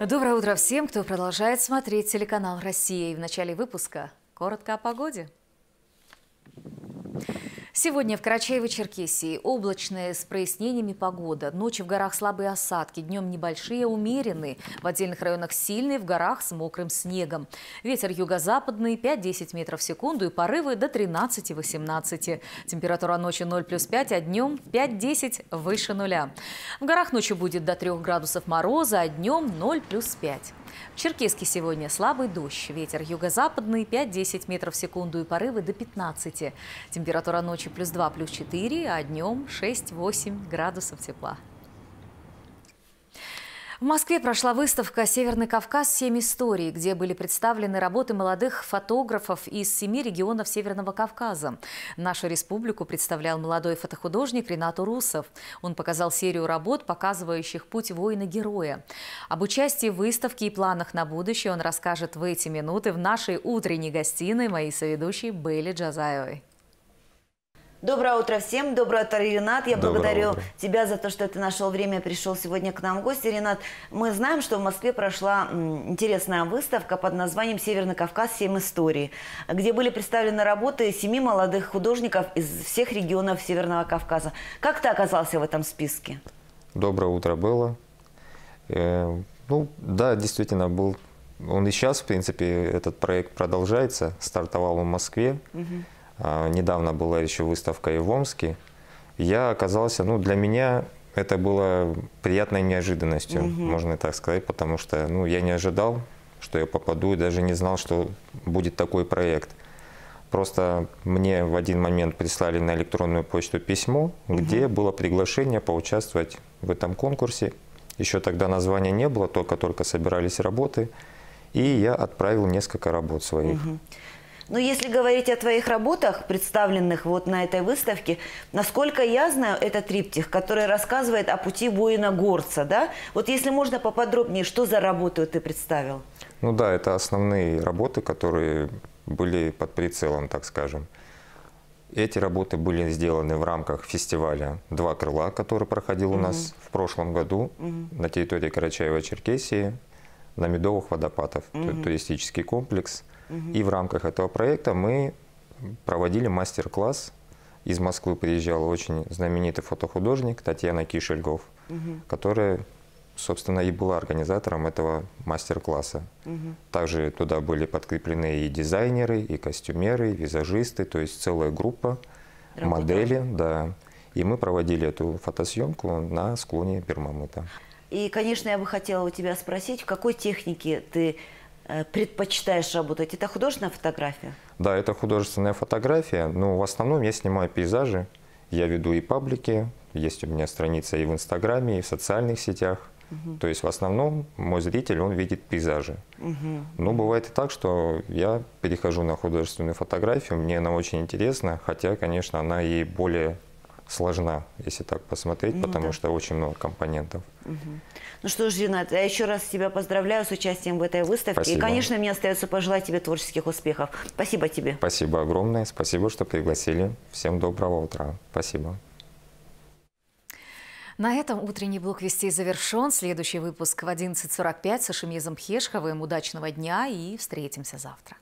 Доброе утро всем, кто продолжает смотреть телеканал «Россия». И в начале выпуска коротко о погоде. Сегодня в Карачаево-Черкесии облачная с прояснениями погода. Ночью в горах слабые осадки, днем небольшие, умеренные. В отдельных районах сильные, в горах с мокрым снегом. Ветер юго-западный 5-10 метров в секунду и порывы до 13-18. Температура ночи 0 плюс 5, а днем 5-10 выше нуля. В горах ночью будет до 3 градусов мороза, а днем 0 плюс 5. В Черкеске сегодня слабый дождь. Ветер юго-западный 5-10 метров в секунду и порывы до 15. Температура ночи плюс 2, плюс 4, а днем 6-8 градусов тепла. В Москве прошла выставка «Северный Кавказ. Семь историй», где были представлены работы молодых фотографов из семи регионов Северного Кавказа. Нашу республику представлял молодой фотохудожник Ренат Урусов. Он показал серию работ, показывающих путь воина-героя. Об участии в выставке и планах на будущее он расскажет в эти минуты в нашей утренней гостиной моей соведущей Бейли Джазаевой. Доброе утро всем. Доброе утро, Ренат. Я Доброе благодарю утро. тебя за то, что ты нашел время и пришел сегодня к нам в гости. Ренат, мы знаем, что в Москве прошла интересная выставка под названием «Северный Кавказ. Семь историй», где были представлены работы семи молодых художников из всех регионов Северного Кавказа. Как ты оказался в этом списке? Доброе утро было. Э, ну, да, действительно, был. Он и сейчас, в принципе, этот проект продолжается. Стартовал в Москве. А, недавно была еще выставка и в Омске. Я оказался, ну, для меня это было приятной неожиданностью, можно и так сказать, потому что, ну, я не ожидал, что я попаду, и даже не знал, что будет такой проект. Просто мне в один момент прислали на электронную почту письмо, где было приглашение поучаствовать в этом конкурсе. Еще тогда названия не было, только-только собирались работы. И я отправил несколько работ своих. Ну, если говорить о твоих работах, представленных вот на этой выставке, насколько я знаю, это триптих, который рассказывает о пути воина-горца, да? Вот если можно поподробнее, что за работу ты представил? Ну да, это основные работы, которые были под прицелом, так скажем. Эти работы были сделаны в рамках фестиваля «Два крыла», который проходил у нас в прошлом году на территории Карачаева-Черкесии на Медовых водопадов, ту- туристический комплекс. И в рамках этого проекта мы проводили мастер-класс. Из Москвы приезжал очень знаменитый фотохудожник Татьяна Кишельгов, которая, собственно, и была организатором этого мастер-класса. Также туда были подкреплены и дизайнеры, и костюмеры, и визажисты, то есть целая группа Работала. модели, да. И мы проводили эту фотосъемку на склоне Бермамыта. И, конечно, я бы хотела у тебя спросить, в какой технике ты э, предпочитаешь работать? Это художественная фотография? Да, это художественная фотография, но в основном я снимаю пейзажи. Я веду и паблики, есть у меня страница и в Инстаграме, и в социальных сетях. То есть в основном мой зритель, он видит пейзажи. Но бывает и так, что я перехожу на художественную фотографию, мне она очень интересна, хотя, конечно, она и более сложна, если так посмотреть, потому что очень много компонентов. Ну что ж, Ренат, я еще раз тебя поздравляю с участием в этой выставке. И, Спасибо. конечно, мне остается пожелать тебе творческих успехов. Спасибо тебе. Спасибо огромное, спасибо, что пригласили. Всем доброго утра. Спасибо. На этом утренний блок вестей завершен. Следующий выпуск в 11.45 с Ашемьезом Хешховым. Удачного дня и встретимся завтра.